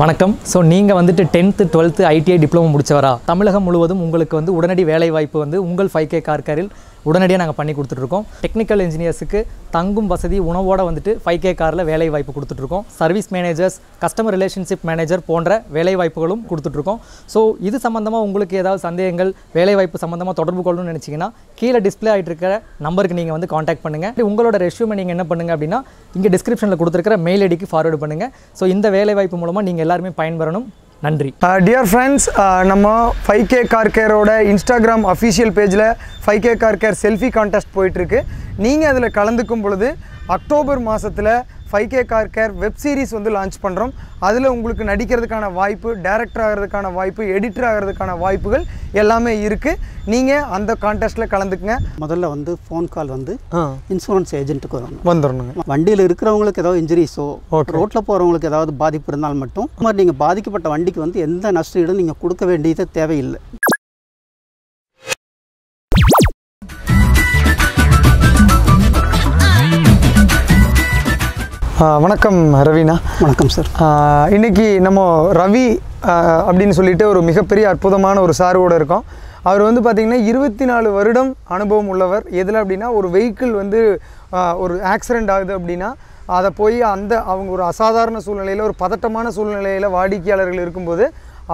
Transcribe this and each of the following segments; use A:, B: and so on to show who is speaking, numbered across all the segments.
A: வணக்கம். ஸோ நீங்கள் வந்துட்டு டென்த்து டுவெல்த்து ஐடிஐ டிப்ளமோ முடித்தவரா தமிழகம் முழுவதும் உங்களுக்கு வந்து உடனடி வேலைவாய்ப்பு வந்து உங்கள் ஃபைவ் கே கார்கரில் உடனடியாக நாங்கள் பண்ணி கொடுத்துட்ருக்கோம். டெக்னிக்கல் இன்ஜினியர்ஸுக்கு தங்கும் வசதி உணவோட வந்துட்டு ஃபைவ் கே காரில் வேலை வாய்ப்பு கொடுத்துட்ருக்கோம். Service managers customer relationship manager போன்ற வேலை வாய்ப்புகளும் கொடுத்துட்ருக்கோம். ஸோ இது சம்மந்தமாக உங்களுக்கு ஏதாவது சந்தேகங்கள் வேலை வாய்ப்பு சம்மந்தமாக தொடர்பு கொள்ளணும்னு நினச்சிங்கன்னா கீழே டிஸ்ப்ளே ஆகிட்டு இருக்கிற நம்பருக்கு நீங்கள் வந்து காண்டாக்ட் பண்ணுங்கள் உங்களோட ரெஷ்யூமை நீங்கள் என்ன பண்ணுங்கள் அப்படின்னா இங்கே டிஸ்கிரிப்ஷனில் கொடுத்துருக்கிற மெயில் ஐடிக்கு ஃபார்வர்டு பண்ணுங்கள் ஸோ இந்த வேலை வாய்ப்பு மூலமாக நீங்கள் எல்லாருமே பயன்பெறணும். நன்றி.
B: Uh, டியர் ஃப்ரெண்ட்ஸ் uh, நம்ம ஃபைவ் கே கார் கேரோட இன்ஸ்டாகிராம் அஃபிஷியல் பேஜில் five K car care selfie contest போயிட்டுருக்கு நீங்கள் அதில் கலந்துக்கும் பொழுது அக்டோபர் மாதத்தில் five K car care web series வந்து லான்ச் பண்ணுறோம் அதில் உங்களுக்கு நடிக்கிறதுக்கான வாய்ப்பு டேரக்டர் ஆகிறதுக்கான வாய்ப்பு எடிட்டர் ஆகிறதுக்கான வாய்ப்புகள் எல்லாமே இருக்குது நீங்கள் அந்த கான்டெஸ்ட்டில் கலந்துக்குங்க.
C: முதல்ல வந்து ஃபோன் கால் வந்து இன்சூரன்ஸ் ஏஜென்ட்டுக்கு வரணும்.
B: வந்துடணுங்க
C: வண்டியில் இருக்கிறவங்களுக்கு ஏதாவது இன்ஜுரிஸோ. ரோட்டில் போகிறவங்களுக்கு ஏதாவது பாதிப்பு இருந்தால் மட்டும் மாதிரி நீங்கள் பாதிக்கப்பட்ட வண்டிக்கு வந்து எந்த நஷ்டஈடும் நீங்கள் கொடுக்க வேண்டியது தேவையில்லை.
B: வணக்கம் ரவீனா.
C: வணக்கம் சார்
B: இன்னைக்கு நம்ம ரவி அப்படின்னு சொல்லிட்டு ஒரு மிகப்பெரிய அற்புதமான ஒரு சார்வோட இருக்கோம். அவர் வந்து பார்த்திங்கன்னா இருபத்தி நாலு வருடம் அனுபவம் உள்ளவர். எதில் அப்படின்னா ஒரு வெஹிக்கிள் வந்து ஒரு ஆக்சிடெண்ட் ஆகுது அப்படின்னா அதை போய் அந்த அவங்க ஒரு அசாதாரண சூழ்நிலையில் ஒரு பதட்டமான சூழ்நிலையில் வாடிக்கையாளர்கள் இருக்கும்போது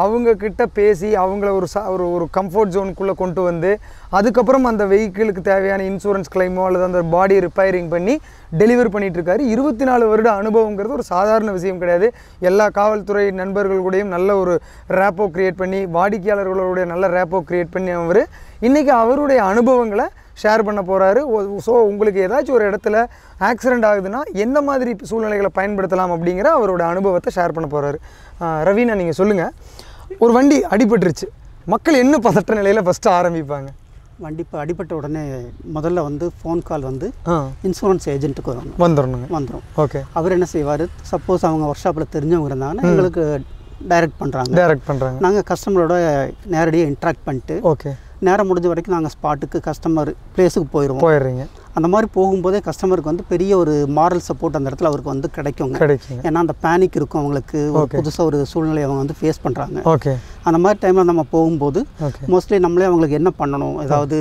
B: அவங்கக்கிட்ட பேசி அவங்கள ஒரு ச ஒரு ஒரு கம்ஃபர்ட் ஜோனுக்குள்ளே கொண்டு வந்து அதுக்கப்புறம் அந்த வெஹிக்கிளுக்கு தேவையான இன்சூரன்ஸ் கிளைமோ அல்லது அந்த பாடி ரிப்பேரிங் பண்ணி டெலிவர் பண்ணிகிட்ருக்காரு இருபத்தி நாலு வருட அனுபவங்கிறது ஒரு சாதாரண விஷயம் கிடையாது. எல்லா காவல்துறை நண்பர்கள் கூடயும் நல்ல ஒரு ரேப்போ க்ரியேட் பண்ணி வாடிக்கையாளர்களுடைய நல்ல ரேப்போ க்ரியேட் பண்ணி அவர் இன்றைக்கி அவருடைய அனுபவங்களை ஷேர் பண்ண போகிறாரு ஸோ உங்களுக்கு ஏதாச்சும் ஒரு இடத்துல ஆக்சிடெண்ட் ஆகுதுன்னா எந்த மாதிரி சூழ்நிலைகளை பயன்படுத்தலாம் அப்படிங்கிற அவரோட அனுபவத்தை ஷேர் பண்ண போகிறாரு ரவீனா நீங்கள் சொல்லுங்கள் ஒரு வண்டி அடிபட்டுருச்சு. மக்கள் என்ன பதட்ட நிலையில் ஃபஸ்ட்டு ஆரம்பிப்பாங்க?
C: வண்டி இப்போ அடிபட்ட உடனே முதல்ல வந்து ஃபோன் கால் வந்து இன்சூரன்ஸ் ஏஜென்ட்டுக்கு வரணும்.
B: வந்துடணுங்க
C: வந்துடும்
B: ஓகே.
C: அவர் என்ன செய்வார்? சப்போஸ் அவங்க ஒர்க் ஷாப்பில் தெரிஞ்சவங்க இருந்தாங்கன்னா எங்களுக்கு டைரக்ட் பண்ணுறாங்க
B: டைரக்ட் பண்ணுறாங்க
C: நாங்கள் கஸ்டமரோட நேரடியாக இன்ட்ராக்ட் பண்ணிட்டு
B: ஓகே.
C: நேரம் முடிஞ்ச வரைக்கும் நாங்கள் ஸ்பாட்டுக்கு கஸ்டமர் பிளேஸுக்கு போயிடுவோம்
B: போயிடுறீங்க.
C: அந்த மாதிரி போகும்போதே கஸ்டமருக்கு வந்து பெரிய ஒரு மாரல் சப்போர்ட் அந்த இடத்துல அவருக்கு வந்து கிடைக்குங்க. ஏன்னா அந்த பேனிக் இருக்கும் அவங்களுக்கு. ஒரு புதுசாக ஒரு சூழ்நிலையை அவங்க வந்து ஃபேஸ் பண்ணுறாங்க
B: ஓகே
C: அந்த மாதிரி டைமில் நம்ம போகும்போது மோஸ்ட்லி நம்மளே அவங்களுக்கு என்ன பண்ணணும்? ஏதாவது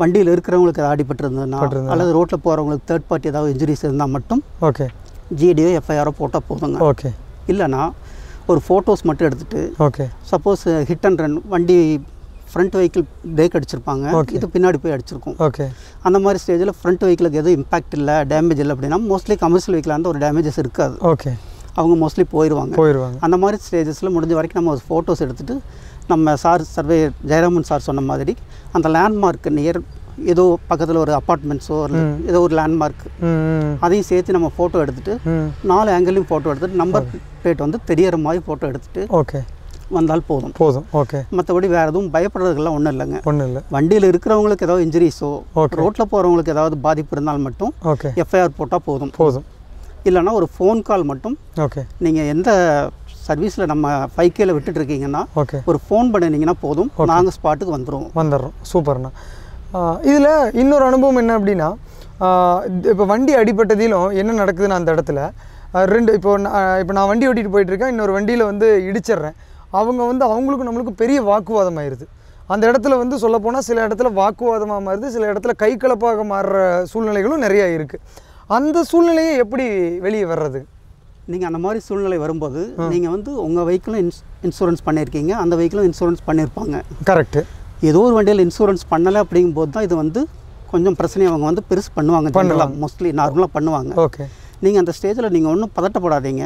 C: வண்டியில் இருக்கிறவங்களுக்கு ஏதாவது அடிபட்டிருந்ததுன்னா அல்லது ரோட்டில் போகிறவங்களுக்கு தேர்ட் பார்ட்டி ஏதாவது இன்ஜுரிஸ் இருந்தால் மட்டும்
B: ஓகே
C: ஜிடியோ எஃப்ஐஆரோ போட்டால் போதுங்க.
B: ஓகே
C: இல்லைன்னா ஒரு ஃபோட்டோஸ் மட்டும் எடுத்துகிட்டு
B: okay
C: suppose hit and run வண்டி ஃப்ரண்ட் வெஹிக்கிள் பிரேக் அடிச்சிருப்பாங்க. இது பின்னாடி போய் அடிச்சிருக்கும்.
B: ஓகே
C: அந்த மாதிரி ஸ்டேஜில் ஃப்ரண்ட் வெஹிக்கிளுக்கு எதுவும் இம்பாக்ட் இல்லை டேமேஜ் இல்லை அப்படின்னா மோஸ்ட்லி கமர்ஷியல் வெஹிக்கிள் அந்த ஒரு டேமேஜஸ் இருக்காது.
B: ஓகே
C: அவங்க மோஸ்ட்லி போயிடுவாங்க
B: போயிடுவாங்க
C: அந்த மாதிரி ஸ்டேஜஸில் முடிஞ்ச வரைக்கும் நம்ம ஃபோட்டோஸ் எடுத்துகிட்டு நம்ம சார் சர்வே ஜெயராமன் சார் சொன்ன மாதிரி அந்த லேண்ட்மார்க் நியர் ஏதோ பக்கத்தில் ஒரு அப்பார்ட்மெண்ட்ஸோ ஏதோ ஒரு லேண்ட்மார்க் அதையும் சேர்த்து நம்ம ஃபோட்டோ எடுத்துகிட்டு நாலு ஆங்கிளையும் ஃபோட்டோ எடுத்துகிட்டு நம்பர் பிளேட் வந்து தெரியற மாதிரி ஃபோட்டோ எடுத்துகிட்டு
B: ஓகே
C: வந்தால் போதும்.
B: போதும். ஓகே
C: மற்றபடி வேறு எதுவும் பயப்படுறதுக்கெல்லாம் ஒன்றும் இல்லைங்க.
B: ஒன்றும் இல்லை.
C: வண்டியில் இருக்கிறவங்களுக்கு ஏதாவது இன்ஜுரிஸோ. ரோட்டில் போகிறவங்களுக்கு ஏதாவது பாதிப்பு இருந்தால் மட்டும்
B: ஓகே
C: எஃப்ஐஆர் போட்டால் போதும்.
B: போதும்.
C: இல்லைன்னா ஒரு ஃபோன் கால் மட்டும்
B: ஓகே
C: நீங்கள் எந்த சர்வீஸில் நம்ம ஃபைவ் கேல விட்டுட்டு இருக்கீங்கன்னா
B: ஓகே
C: ஒரு ஃபோன் பண்ணினீங்கன்னா போதும். நாங்கள் ஸ்பாட்டுக்கு வந்துடுவோம்
B: வந்துடுறோம். சூப்பர்ண்ணா இதில் இன்னொரு அனுபவம் என்ன அப்படின்னா இப்போ வண்டி அடிபட்டதிலும் என்ன நடக்குதுன்னு அந்த இடத்துல ரெண்டு இப்போ நான் இப்போ நான் வண்டி ஓட்டிகிட்டு போயிட்டுருக்கேன் இன்னொரு வண்டியில் வந்து இடிச்சிடுறேன். அவங்க வந்து அவங்களுக்கும் நம்மளுக்கும் பெரிய வாக்குவாதம் ஆயிடுது அந்த இடத்துல வந்து சொல்லப்போனால் சில இடத்துல வாக்குவாதமாக மாறுது சில இடத்துல கை கலப்பாக மாறுற சூழ்நிலைகளும் நிறையா இருக்குது அந்த சூழ்நிலையை எப்படி வெளியே வர்றது?
C: நீங்கள் அந்த மாதிரி சூழ்நிலை வரும்போது நீங்கள் வந்து உங்கள் வெஹிக்கிளும் இன்ஸ் இன்சூரன்ஸ் பண்ணியிருக்கீங்க அந்த வெஹிக்கிளும் இன்சூரன்ஸ் பண்ணியிருப்பாங்க
B: கரெக்டு
C: ஏதோ ஒரு வண்டியில் இன்சூரன்ஸ் பண்ணலை அப்படிங்கும்போது தான் இது வந்து கொஞ்சம் பிரச்சனையை அவங்க வந்து பெருசு பண்ணுவாங்க பண்ணலாம் மோஸ்ட்லி நார்மலாக பண்ணுவாங்க.
B: ஓகே
C: நீங்கள் அந்த ஸ்டேஜில் நீங்கள் ஒன்றும் பதட்டப்படாதீங்க.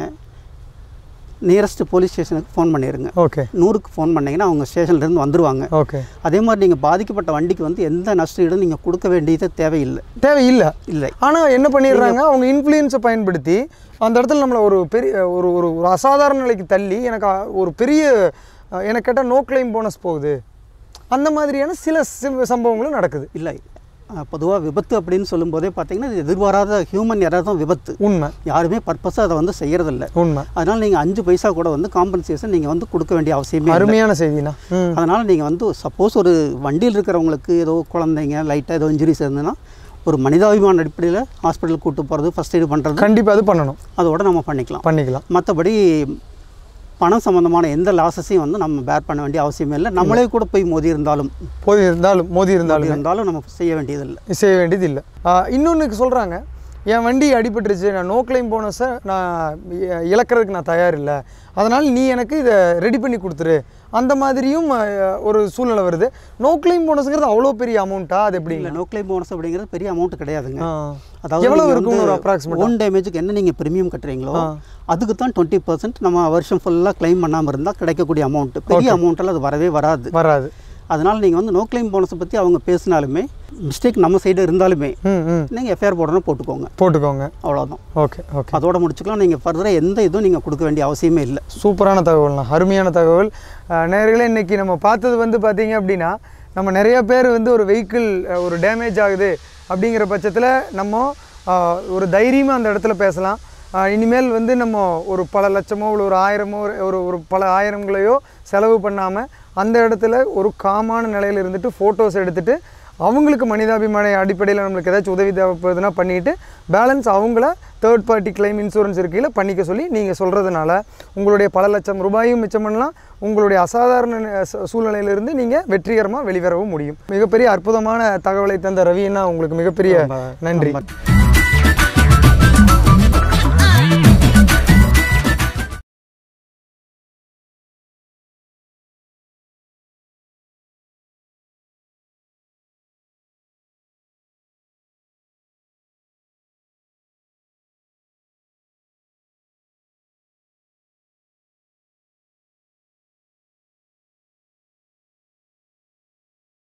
C: நியரஸ்ட் போலீஸ் ஸ்டேஷனுக்கு ஃபோன் பண்ணிடுங்க
B: ஓகே
C: நூறுக்கு ஃபோன் பண்ணீங்கன்னா அவங்க ஸ்டேஷன்லேருந்து வந்துருவாங்க.
B: ஓகே
C: அதே மாதிரி நீங்கள் பாதிக்கப்பட்ட வண்டிக்கு வந்து எந்த நஷ்டஈடும் நீங்கள் கொடுக்க வேண்டியது தேவையில்லை.
B: தேவையில்லை.
C: இல்லை.
B: ஆனால் என்ன பண்ணிடுறாங்க? அவங்க இன்ஃப்ளூயன்ஸை பயன்படுத்தி அந்த இடத்துல நம்மளை ஒரு பெரிய ஒரு ஒரு ஒரு அசாதாரண நிலைக்கு தள்ளி எனக்கு ஒரு பெரிய எனக்கு கேட்டால் நோ கிளைம் போனஸ் போகுது. அந்த மாதிரியான சில சி- சம்பவங்களும் நடக்குது.
C: இல்லை. பொதுவாக விபத்து அப்படின்னு சொல்லும்போதே பார்த்தீங்கன்னா எதிர்பாராத ஹியூமன் எரர் தான் விபத்து.
B: உண்மை.
C: யாருமே பர்பஸாக அதை வந்து செய்யறதில்ல.
B: உண்மை.
C: அதனால் நீங்கள் அஞ்சு பைசா கூட வந்து காம்பன்சேஷன் நீங்கள் வந்து கொடுக்க வேண்டிய அவசியமே
B: அருமையான செய்திண்ணா. ம்.
C: அதனால் நீங்கள் வந்து சப்போஸ் ஒரு வண்டியில் இருக்கிறவங்களுக்கு ஏதோ குழந்தைங்க லைட்டாக ஏதோ இன்ஜுரிஸ் இருந்ததுன்னா ஒரு மனிதாபிமான அடிப்படையில் ஹாஸ்பிட்டலுக்கு கூட்டு போகிறது ஃபஸ்ட் எய்டு பண்ணுறது
B: கண்டிப்பாக அது பண்ணணும்.
C: அதோட நம்ம பண்ணிக்கலாம்.
B: பண்ணிக்கலாம்.
C: மற்றபடி பணம் சம்மந்தமான எந்த லாஸஸையும் வந்து நம்ம பேர் பண்ண வேண்டிய அவசியமே இல்லை. நம்மளே கூட போய் மோதி இருந்தாலும்.
B: போதி இருந்தாலும் மோதி இருந்தாலும்.
C: இருந்தாலும் நம்ம செய்ய வேண்டியதில்லை.
B: செய்ய வேண்டியது இல்லை இன்னொன்றுக்கு சொல்கிறாங்க என் வண்டி அடிபட்டுருச்சு நான் நோ கிளைம் போனஸை நான் இழக்கிறதுக்கு நான் தயார் இல்லை அதனால் நீ எனக்கு இதை ரெடி பண்ணி கொடுத்துரு. அந்த மாதிரியும் ஒரு சூழ்நிலை வருது. நோ கிளைம் போனஸுங்கிறது அவ்வளோ பெரிய அமௌண்ட்டா அது எப்படிங்க?
C: இல்லை நோ கிளைம் போனஸ் அப்படிங்கிறது பெரிய அமௌண்ட் கிடையாதுங்க. அதாவது
B: எவ்வளவு இருக்கும் ஒரு approximate-ஆ?
C: ஓன் டேமேஜுக்கு என்ன நீங்கள் ப்ரீமியம் கட்டுறீங்களோ அதுக்கு தான் டுவெண்ட்டி பர்சன்ட் நம்ம வருஷம் ஃபுல்லாக க்ளைம் பண்ணாமல் இருந்தால் கிடைக்கக்கூடிய அமௌண்ட் பெரிய அமௌண்ட்டில் அது வரவே வராது.
B: வராது.
C: அதனால் நீங்கள் வந்து நோ கிளைம் போனஸை பற்றி அவங்க பேசினாலுமே மிஸ்டேக் நம்ம சைடு இருந்தாலுமே நீங்கள் எஃப்ஐஆர் போடணும் போட்டுக்கோங்க.
B: போட்டுக்கோங்க.
C: அவ்வளோதான்
B: ஓகே ஓகே
C: அதோட முடிச்சுக்கலாம். நீங்கள் ஃபர்தராக எந்த இதுவும் நீங்கள் கொடுக்க வேண்டிய அவசியமே இல்லை.
B: சூப்பரான தகவல்ண்ணா. அருமையான தகவல். அஹ், நேயர்களே இன்னைக்கு நம்ம பார்த்தது வந்து பார்த்தீங்க அப்படின்னா நம்ம நிறைய பேர் வந்து ஒரு வெஹிக்கிள் ஒரு டேமேஜ் ஆகுது. அப்படிங்கிற பட்சத்தில் நம்ம ஒரு தைரியமாக அந்த இடத்துல பேசலாம். இனிமேல் வந்து நம்ம ஒரு பல லட்சமோ இல்லை ஒரு ஆயிரமோ ஒரு- ஒரு பல ஆயிரங்களையோ செலவு பண்ணாமல் அந்த இடத்துல ஒரு காமான நிலையில் இருந்துட்டு ஃபோட்டோஸ் எடுத்துகிட்டு அவங்களுக்கு மனிதாபிமான அடிப்படையில் நம்மளுக்கு ஏதாச்சும் உதவி தேவைப்படுதுன்னா பண்ணிட்டு பேலன்ஸ் அவங்கள தேர்ட் பார்ட்டி கிளைம் இன்சூரன்ஸ் இருக்கையில் பண்ணிக்க சொல்லி நீங்கள் சொல்கிறதுனால உங்களுடைய பல லட்சம் ரூபாயும் மிச்சம் பண்ணலாம். உங்களுடைய அசாதாரண சூழ்நிலையிலிருந்து நீங்கள் வெற்றிகரமாக வெளிவரவும் முடியும். மிகப்பெரிய அற்புதமான தகவலை தந்த ரவின்னா உங்களுக்கு மிகப்பெரிய நன்றி.